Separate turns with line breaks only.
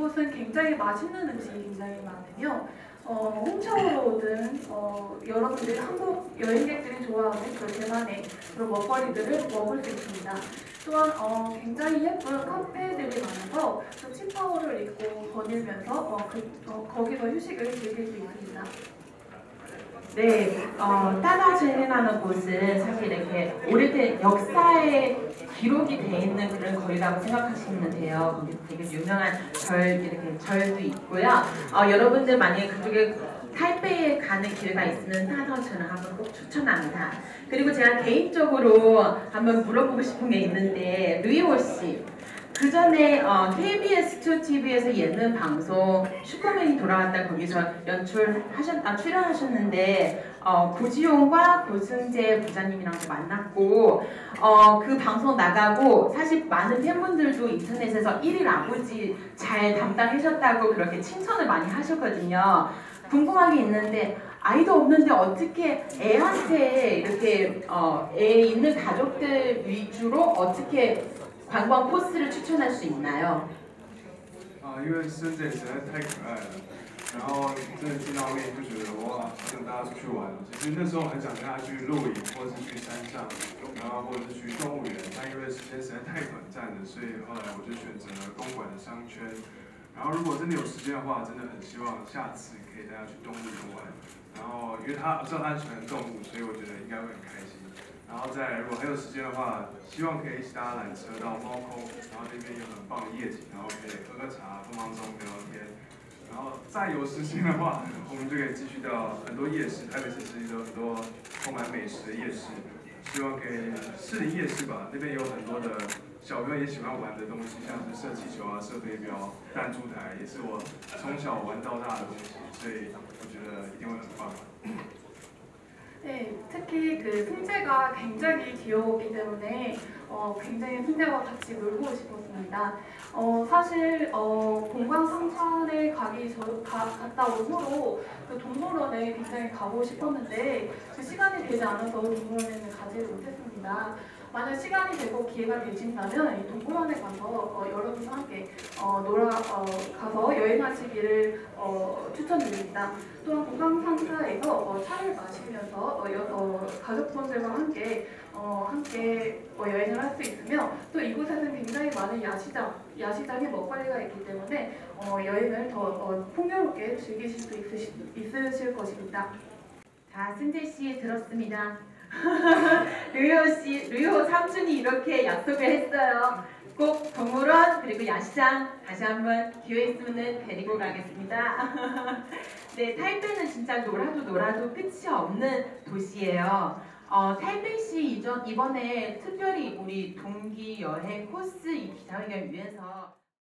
이곳은 굉장히 맛있는 음식이 굉장히 많으며 어, 홍차오로든 어, 여러분들이 한국 여행객들이 좋아하는 그런 대만의 그런 먹거리들을 먹을 수 있습니다. 또한 어, 굉장히 예쁜 카페들이 많아서 또 치파오를 입고 거닐면서 어, 그, 어, 거기서 휴식을 즐길 수 있습니다.
네, 어, 따다진이라는 곳은 사실 이렇게 오래된 역사의 기록이 돼 있는 그런 거리라고 생각하시면 돼요. 되게 유명한 절 이렇게 절도 있고요. 어, 여러분들 만약에 그쪽에 타이페이에 가는 기회가 있으면 타다천을 한번 꼭 추천합니다. 그리고 제가 개인적으로 한번 물어보고 싶은 게 있는데 루이호 씨. 그 전에 어, KBS2 TV에서 예능 방송 슈퍼맨이 돌아왔다 거기서 연출하셨, 아, 출연하셨는데 어, 고지용과 고승재 부장님이랑도 만났고 어, 그 방송 나가고 사실 많은 팬분들도 인터넷에서 1일 아버지 잘 담당하셨다고 그렇게 칭찬을 많이 하셨거든요. 궁금한 게 있는데 아이도 없는데 어떻게 애한테 이렇게 어, 애 있는 가족들 위주로 어떻게 관광 코스를 추천할 수 있나요?
啊，因为孙子也实在太可爱了，然后真的见到面就觉得哇，好想带他出去玩。其实那时候很想跟他去露营，或者是去山上，然后或者是去动物园，但因为时间实在太短暂了，所以后来我就选择了公馆的商圈。然后如果真的有时间的话，真的很希望下次可以带他去动物园玩。然后因为他我知道他很喜欢动物，所以我觉得应该会很开心。 然后再，如果还有时间的话，希望可以一起搭缆车到猫空，然后那边有很棒的夜景，然后可以喝个茶、放放松、聊聊天。然后再有时间的话，我们就可以继续到很多夜市，台北市其实有很多充满美食的夜市，希望可以士林夜市吧，那边有很多的小朋友也喜欢玩的东西，像是射气球啊、射飞镖、弹珠台，也是我从小玩到大的东西，所以我觉得一定会很棒。
네, 특히 그 승재가 굉장히 귀여웠기 때문에 어, 굉장히 승재와 같이 놀고 싶었습니다. 어, 사실 어, 공강 상천에 가기 전 가, 갔다 온 후로 그 동물원에 굉장히 가고 싶었는데 그 시간이 되지 않아서 동물원에는 가지 못했습니다. 만약 시간이 되고 기회가 되신다면 이 동물원에 가서 어, 여러분과 함께 어, 놀아 어, 가서 여행하시기를 어, 추천드립니다. 또한 공강상사에서 어, 차를 마시면서 어, 여- 어, 가족분들과 함께 어, 함께 어, 여행을 할 수 있으며 또 이곳에는 굉장히 많은 야시장, 야시장의 먹거리가 있기 때문에 어, 여행을 더 어, 풍요롭게 즐기실 수 있으시, 있으실 것입니다.
자, 승재 씨 들었습니다. 류효 씨, 류효 삼촌이 이렇게 약속을 했어요. 꼭 동물원 그리고 야시장 다시 한번 기회 있으면 데리고 가겠습니다. 네, 타이페이는 진짜 놀아도 놀아도 끝이 없는 도시예요. 어, 타이페이시 이전 이번에 특별히 우리 동기 여행 코스 이 기자회견 위해서